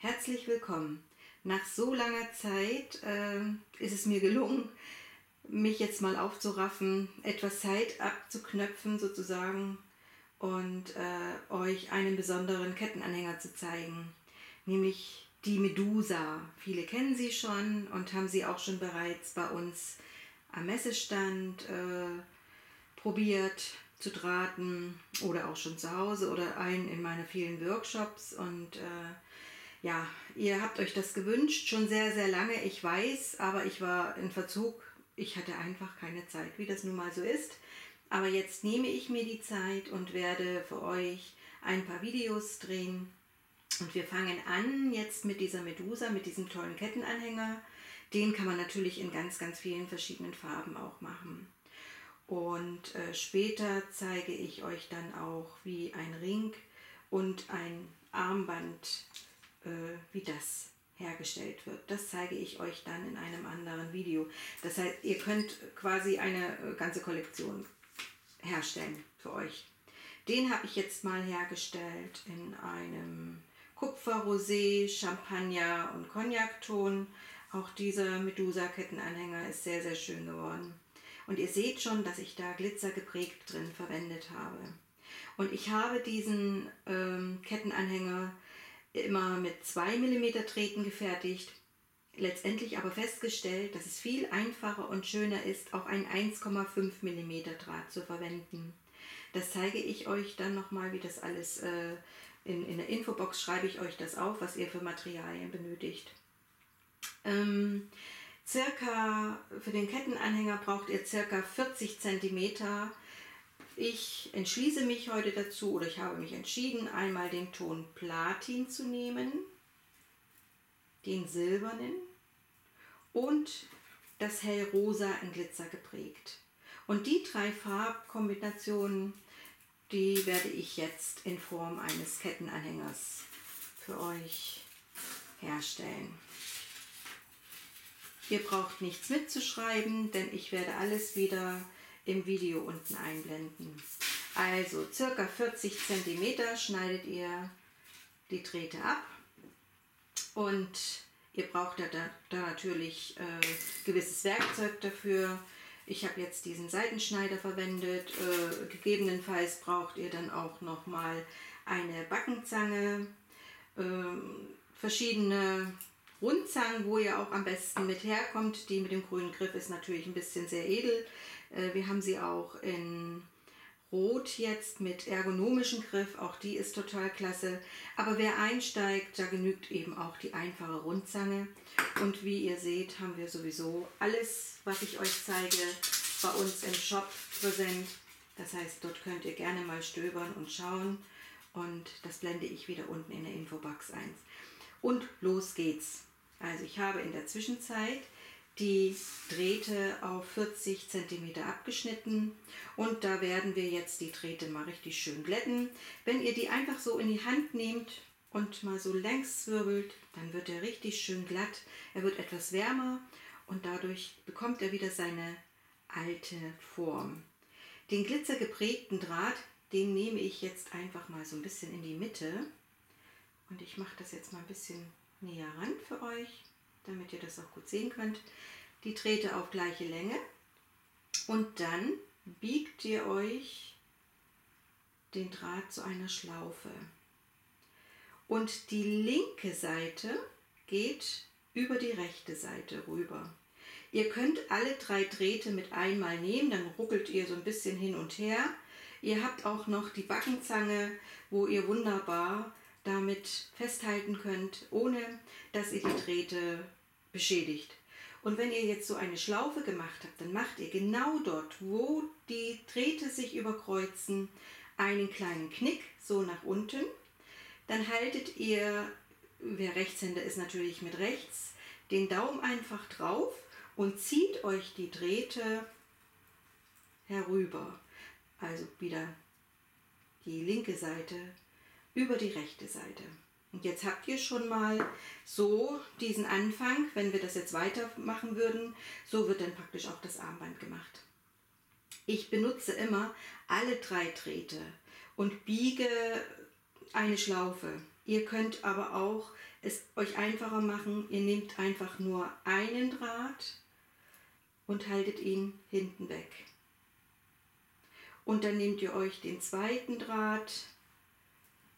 Herzlich willkommen. Nach so langer Zeit äh, ist es mir gelungen, mich jetzt mal aufzuraffen, etwas Zeit abzuknöpfen sozusagen und äh, euch einen besonderen Kettenanhänger zu zeigen, nämlich die Medusa. Viele kennen sie schon und haben sie auch schon bereits bei uns am Messestand äh, probiert zu drahten oder auch schon zu Hause oder ein in meine vielen Workshops und äh, ja, ihr habt euch das gewünscht, schon sehr, sehr lange, ich weiß, aber ich war in Verzug. Ich hatte einfach keine Zeit, wie das nun mal so ist. Aber jetzt nehme ich mir die Zeit und werde für euch ein paar Videos drehen. Und wir fangen an jetzt mit dieser Medusa, mit diesem tollen Kettenanhänger. Den kann man natürlich in ganz, ganz vielen verschiedenen Farben auch machen. Und äh, später zeige ich euch dann auch, wie ein Ring und ein Armband wie das hergestellt wird. Das zeige ich euch dann in einem anderen Video. Das heißt, ihr könnt quasi eine äh, ganze Kollektion herstellen für euch. Den habe ich jetzt mal hergestellt in einem Kupfer, Rosé, Champagner und Cognac-Ton. Auch dieser Medusa-Kettenanhänger ist sehr, sehr schön geworden. Und ihr seht schon, dass ich da Glitzer geprägt drin verwendet habe. Und ich habe diesen ähm, Kettenanhänger immer mit 2 mm Drähten gefertigt. Letztendlich aber festgestellt, dass es viel einfacher und schöner ist, auch ein 1,5 mm Draht zu verwenden. Das zeige ich euch dann nochmal, wie das alles äh, in, in der Infobox schreibe ich euch das auf, was ihr für Materialien benötigt. Ähm, circa für den Kettenanhänger braucht ihr circa 40 cm ich entschließe mich heute dazu oder ich habe mich entschieden, einmal den Ton Platin zu nehmen, den silbernen und das hellrosa in Glitzer geprägt. Und die drei Farbkombinationen, die werde ich jetzt in Form eines Kettenanhängers für euch herstellen. Ihr braucht nichts mitzuschreiben, denn ich werde alles wieder im Video unten einblenden. Also circa 40 cm schneidet ihr die Drähte ab und ihr braucht da, da natürlich äh, gewisses Werkzeug dafür. Ich habe jetzt diesen Seitenschneider verwendet. Äh, gegebenenfalls braucht ihr dann auch noch mal eine Backenzange, äh, verschiedene Rundzangen, wo ihr auch am besten mit herkommt. Die mit dem grünen Griff ist natürlich ein bisschen sehr edel. Äh, wir haben sie auch in Rot jetzt mit ergonomischem Griff, auch die ist total klasse. Aber wer einsteigt, da genügt eben auch die einfache Rundzange. Und wie ihr seht, haben wir sowieso alles, was ich euch zeige, bei uns im Shop präsent. Das heißt, dort könnt ihr gerne mal stöbern und schauen. Und das blende ich wieder unten in der Infobox ein. Und los geht's. Also ich habe in der Zwischenzeit die Drähte auf 40 cm abgeschnitten und da werden wir jetzt die Drähte mal richtig schön glätten. Wenn ihr die einfach so in die Hand nehmt und mal so längs wirbelt, dann wird er richtig schön glatt. Er wird etwas wärmer und dadurch bekommt er wieder seine alte Form. Den glitzergeprägten Draht, den nehme ich jetzt einfach mal so ein bisschen in die Mitte und ich mache das jetzt mal ein bisschen näher ran für euch damit ihr das auch gut sehen könnt. Die Drähte auf gleiche Länge und dann biegt ihr euch den Draht zu einer Schlaufe. Und die linke Seite geht über die rechte Seite rüber. Ihr könnt alle drei Drähte mit einmal nehmen, dann ruckelt ihr so ein bisschen hin und her. Ihr habt auch noch die Backenzange, wo ihr wunderbar damit festhalten könnt, ohne dass ihr die Drähte beschädigt. Und wenn ihr jetzt so eine Schlaufe gemacht habt, dann macht ihr genau dort, wo die Drähte sich überkreuzen, einen kleinen Knick, so nach unten. Dann haltet ihr, wer Rechtshänder ist natürlich mit rechts, den Daumen einfach drauf und zieht euch die Drähte herüber. Also wieder die linke Seite über die rechte Seite. Und jetzt habt ihr schon mal so diesen Anfang, wenn wir das jetzt weitermachen würden, so wird dann praktisch auch das Armband gemacht. Ich benutze immer alle drei Drähte und biege eine Schlaufe. Ihr könnt aber auch es euch einfacher machen. Ihr nehmt einfach nur einen Draht und haltet ihn hinten weg. Und dann nehmt ihr euch den zweiten Draht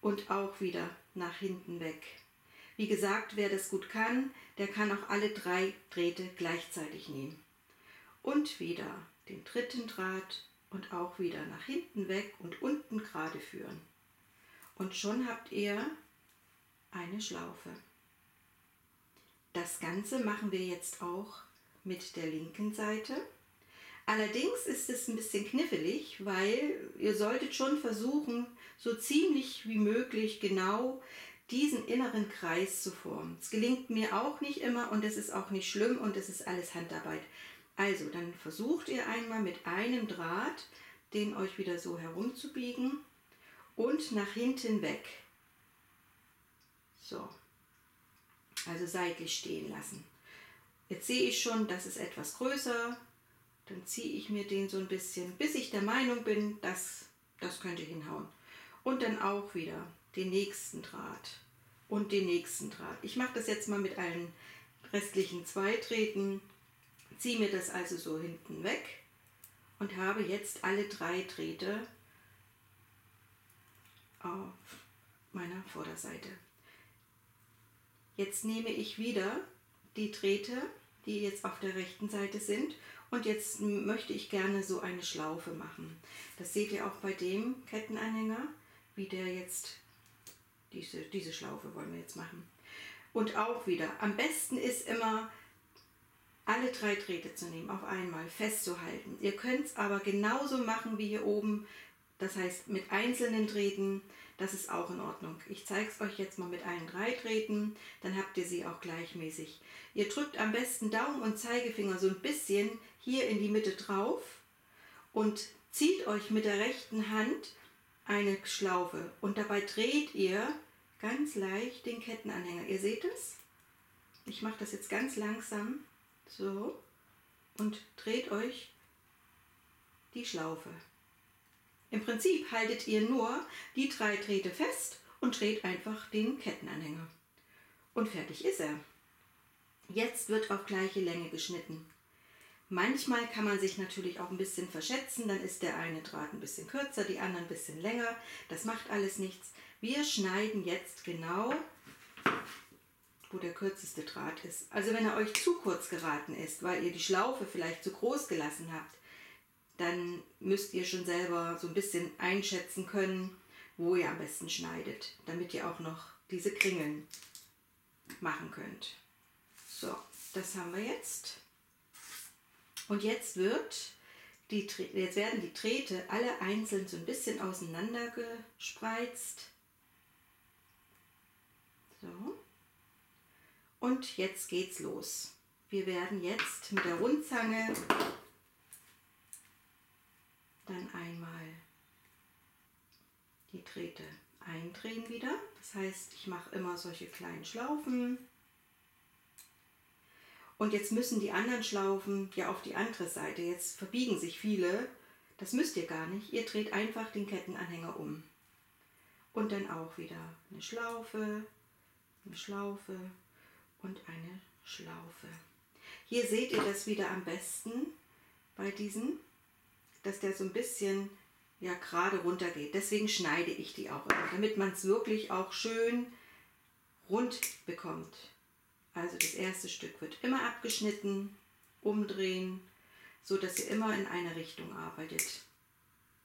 und auch wieder nach hinten weg. Wie gesagt, wer das gut kann, der kann auch alle drei Drähte gleichzeitig nehmen. Und wieder den dritten Draht und auch wieder nach hinten weg und unten gerade führen. Und schon habt ihr eine Schlaufe. Das Ganze machen wir jetzt auch mit der linken Seite. Allerdings ist es ein bisschen knifflig, weil ihr solltet schon versuchen, so ziemlich wie möglich genau diesen inneren Kreis zu formen. Es gelingt mir auch nicht immer und es ist auch nicht schlimm und es ist alles Handarbeit. Also, dann versucht ihr einmal mit einem Draht, den euch wieder so herumzubiegen und nach hinten weg. So, also seitlich stehen lassen. Jetzt sehe ich schon, das ist etwas größer. Dann ziehe ich mir den so ein bisschen, bis ich der Meinung bin, dass das könnte hinhauen. Und dann auch wieder den nächsten Draht und den nächsten Draht. Ich mache das jetzt mal mit allen restlichen zwei Drähten ziehe mir das also so hinten weg und habe jetzt alle drei Drähte auf meiner Vorderseite. Jetzt nehme ich wieder die Drähte, die jetzt auf der rechten Seite sind und jetzt möchte ich gerne so eine Schlaufe machen. Das seht ihr auch bei dem Kettenanhänger, wie der jetzt, diese, diese Schlaufe wollen wir jetzt machen. Und auch wieder, am besten ist immer alle drei Drähte zu nehmen, auf einmal festzuhalten. Ihr könnt es aber genauso machen wie hier oben, das heißt mit einzelnen Drähten, das ist auch in Ordnung. Ich zeige es euch jetzt mal mit allen drei Drähten, dann habt ihr sie auch gleichmäßig. Ihr drückt am besten Daumen und Zeigefinger so ein bisschen hier in die Mitte drauf und zieht euch mit der rechten Hand eine Schlaufe und dabei dreht ihr ganz leicht den Kettenanhänger. Ihr seht es? Ich mache das jetzt ganz langsam. So. Und dreht euch die Schlaufe. Im Prinzip haltet ihr nur die drei Drähte fest und dreht einfach den Kettenanhänger. Und fertig ist er. Jetzt wird auf gleiche Länge geschnitten. Manchmal kann man sich natürlich auch ein bisschen verschätzen, dann ist der eine Draht ein bisschen kürzer, die anderen ein bisschen länger. Das macht alles nichts. Wir schneiden jetzt genau wo der kürzeste Draht ist. Also wenn er euch zu kurz geraten ist, weil ihr die Schlaufe vielleicht zu groß gelassen habt, dann müsst ihr schon selber so ein bisschen einschätzen können, wo ihr am besten schneidet, damit ihr auch noch diese Kringeln machen könnt. So, das haben wir jetzt. Und jetzt wird die, jetzt werden die Drähte alle einzeln so ein bisschen auseinander gespreizt. So. Und jetzt geht's los. Wir werden jetzt mit der Rundzange dann einmal die Drähte eindrehen wieder. Das heißt, ich mache immer solche kleinen Schlaufen. Und jetzt müssen die anderen Schlaufen ja auf die andere Seite. Jetzt verbiegen sich viele. Das müsst ihr gar nicht. Ihr dreht einfach den Kettenanhänger um. Und dann auch wieder eine Schlaufe, eine Schlaufe, und eine Schlaufe. Hier seht ihr das wieder am besten bei diesen, dass der so ein bisschen ja gerade runter geht. Deswegen schneide ich die auch immer, damit man es wirklich auch schön rund bekommt. Also das erste Stück wird immer abgeschnitten, umdrehen, so dass ihr immer in eine Richtung arbeitet.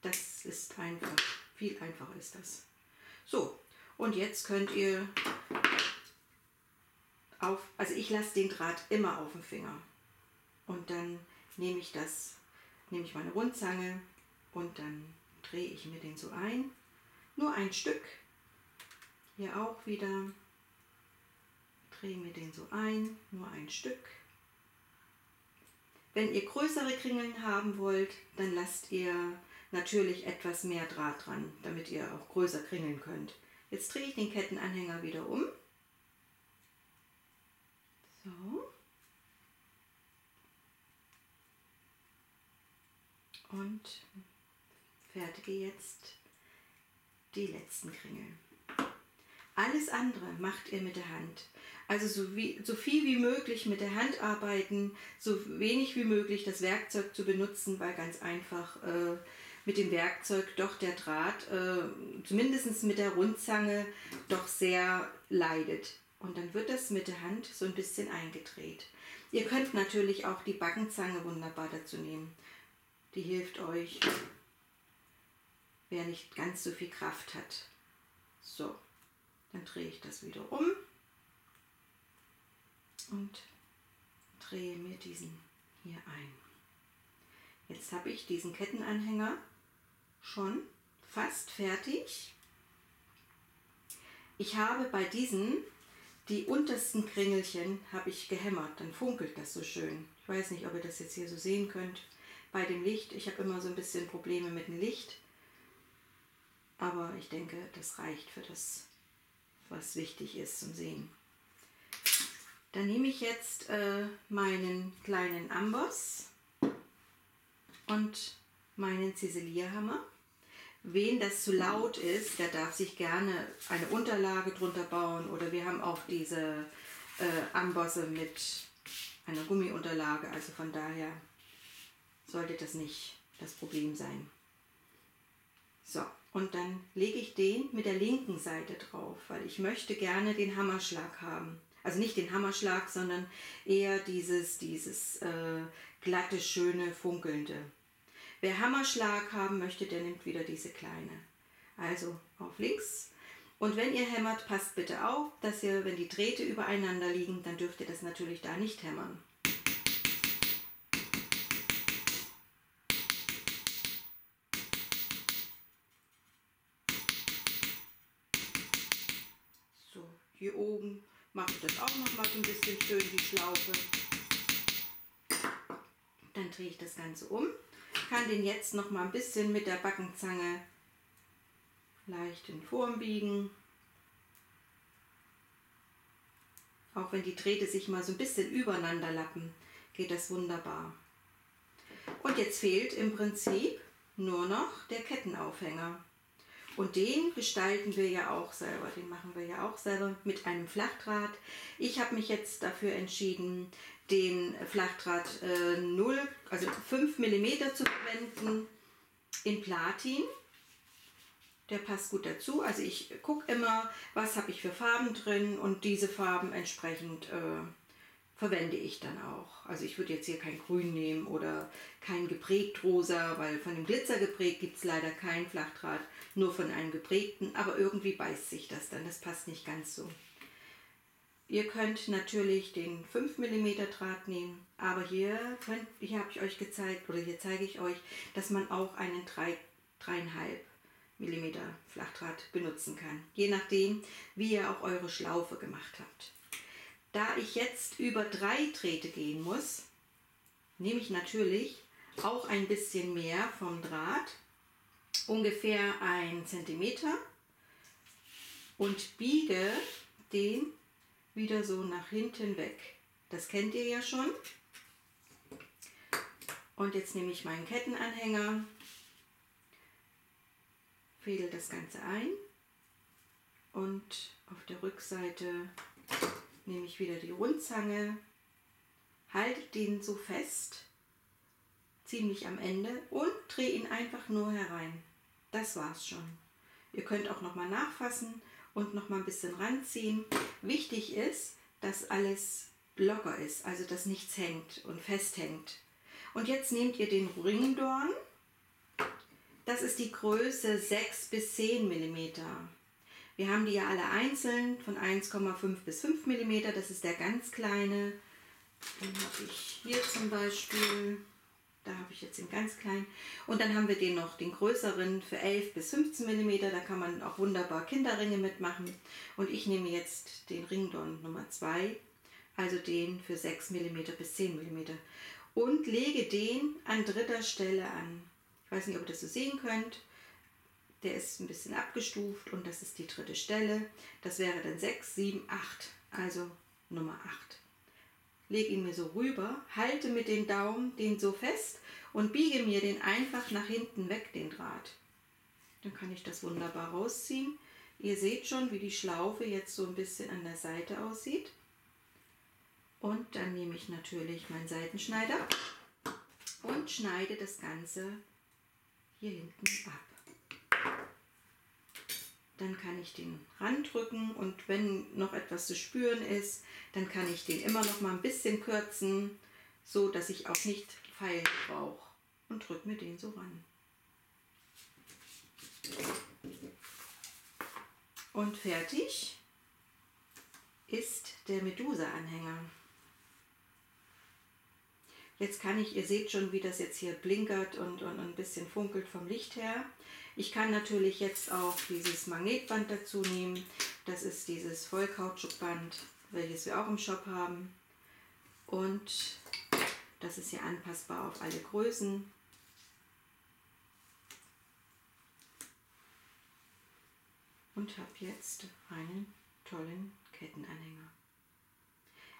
Das ist einfach, viel einfacher ist das. So, und jetzt könnt ihr auf, also ich lasse den Draht immer auf dem Finger. Und dann nehme ich das, nehme ich meine Rundzange und dann drehe ich mir den so ein. Nur ein Stück. Hier auch wieder. Drehe mir den so ein, nur ein Stück. Wenn ihr größere Kringeln haben wollt, dann lasst ihr natürlich etwas mehr Draht dran, damit ihr auch größer kringeln könnt. Jetzt drehe ich den Kettenanhänger wieder um so. Und fertige jetzt die letzten Kringel. Alle Alles andere macht ihr mit der Hand. Also so, wie, so viel wie möglich mit der Hand arbeiten, so wenig wie möglich das Werkzeug zu benutzen, weil ganz einfach äh, mit dem Werkzeug doch der Draht, äh, zumindest mit der Rundzange, doch sehr leidet. Und dann wird das mit der Hand so ein bisschen eingedreht. Ihr könnt natürlich auch die Backenzange wunderbar dazu nehmen. Die hilft euch, wer nicht ganz so viel Kraft hat. So, dann drehe ich das wieder um und drehe mir diesen hier ein. Jetzt habe ich diesen Kettenanhänger schon fast fertig. Ich habe bei diesen die untersten Kringelchen habe ich gehämmert, dann funkelt das so schön. Ich weiß nicht, ob ihr das jetzt hier so sehen könnt bei dem Licht. Ich habe immer so ein bisschen Probleme mit dem Licht, aber ich denke, das reicht für das, was wichtig ist zum Sehen. Dann nehme ich jetzt äh, meinen kleinen Amboss und meinen Ziselierhammer. Wen das zu laut ist, der darf sich gerne eine Unterlage drunter bauen oder wir haben auch diese äh, Ambosse mit einer Gummiunterlage, also von daher sollte das nicht das Problem sein. So, und dann lege ich den mit der linken Seite drauf, weil ich möchte gerne den Hammerschlag haben. Also nicht den Hammerschlag, sondern eher dieses, dieses äh, glatte, schöne, funkelnde. Wer Hammerschlag haben möchte, der nimmt wieder diese kleine. Also auf links. Und wenn ihr hämmert, passt bitte auf, dass ihr, wenn die Drähte übereinander liegen, dann dürft ihr das natürlich da nicht hämmern. So, hier oben mache ich das auch noch mal so ein bisschen schön, die Schlaufe. Dann drehe ich das Ganze um, kann den jetzt noch mal ein bisschen mit der Backenzange leicht in Form biegen. Auch wenn die Drähte sich mal so ein bisschen übereinander lappen, geht das wunderbar. Und jetzt fehlt im Prinzip nur noch der Kettenaufhänger. Und den gestalten wir ja auch selber, den machen wir ja auch selber mit einem Flachdraht. Ich habe mich jetzt dafür entschieden, den Flachdraht äh, 0, also 5 mm zu verwenden in Platin. Der passt gut dazu. Also ich gucke immer, was habe ich für Farben drin und diese Farben entsprechend äh, verwende ich dann auch. Also ich würde jetzt hier kein Grün nehmen oder kein geprägt rosa, weil von dem Glitzer geprägt gibt es leider kein Flachdraht, nur von einem geprägten, aber irgendwie beißt sich das dann, das passt nicht ganz so. Ihr könnt natürlich den 5 mm Draht nehmen, aber hier, hier habe ich euch gezeigt, oder hier zeige ich euch, dass man auch einen 3,5 mm Flachdraht benutzen kann. Je nachdem, wie ihr auch eure Schlaufe gemacht habt. Da ich jetzt über drei Drähte gehen muss, nehme ich natürlich auch ein bisschen mehr vom Draht, ungefähr ein Zentimeter und biege den wieder so nach hinten weg. Das kennt ihr ja schon. Und jetzt nehme ich meinen Kettenanhänger, fädel das Ganze ein und auf der Rückseite nehme ich wieder die Rundzange, halte den so fest, ziemlich am Ende und drehe ihn einfach nur herein. Das war's schon. Ihr könnt auch noch mal nachfassen und noch mal ein bisschen ranziehen. Wichtig ist, dass alles locker ist, also dass nichts hängt und festhängt. Und jetzt nehmt ihr den Ringdorn. Das ist die Größe 6 bis 10 mm. Wir haben die ja alle einzeln von 1,5 bis 5 mm. Das ist der ganz kleine. Den habe ich hier zum Beispiel. Da habe ich jetzt den ganz kleinen. Und dann haben wir den noch, den größeren für 11 bis 15 mm. Da kann man auch wunderbar Kinderringe mitmachen. Und ich nehme jetzt den Ringdorn Nummer 2, also den für 6 mm bis 10 mm. Und lege den an dritter Stelle an. Ich weiß nicht, ob ihr das so sehen könnt. Der ist ein bisschen abgestuft und das ist die dritte Stelle. Das wäre dann 6, 7, 8, also Nummer 8. Lege ihn mir so rüber, halte mit den Daumen den so fest und biege mir den einfach nach hinten weg, den Draht. Dann kann ich das wunderbar rausziehen. Ihr seht schon, wie die Schlaufe jetzt so ein bisschen an der Seite aussieht. Und dann nehme ich natürlich meinen Seitenschneider und schneide das Ganze hier hinten ab. Dann kann ich den randrücken und wenn noch etwas zu spüren ist, dann kann ich den immer noch mal ein bisschen kürzen, so dass ich auch nicht Pfeil brauche und drücke mir den so ran. Und fertig ist der Medusa-Anhänger. Jetzt kann ich, ihr seht schon, wie das jetzt hier blinkert und, und ein bisschen funkelt vom Licht her. Ich kann natürlich jetzt auch dieses Magnetband dazu nehmen. Das ist dieses Vollkautschukband, welches wir auch im Shop haben. Und das ist hier anpassbar auf alle Größen. Und habe jetzt einen tollen Kettenanhänger.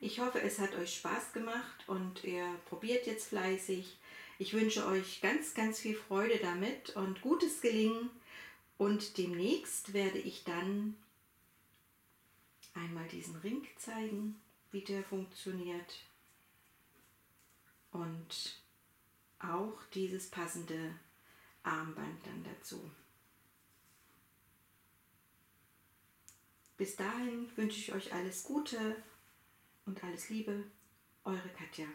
Ich hoffe, es hat euch Spaß gemacht und ihr probiert jetzt fleißig. Ich wünsche euch ganz, ganz viel Freude damit und gutes Gelingen. Und demnächst werde ich dann einmal diesen Ring zeigen, wie der funktioniert. Und auch dieses passende Armband dann dazu. Bis dahin wünsche ich euch alles Gute und alles Liebe, eure Katja.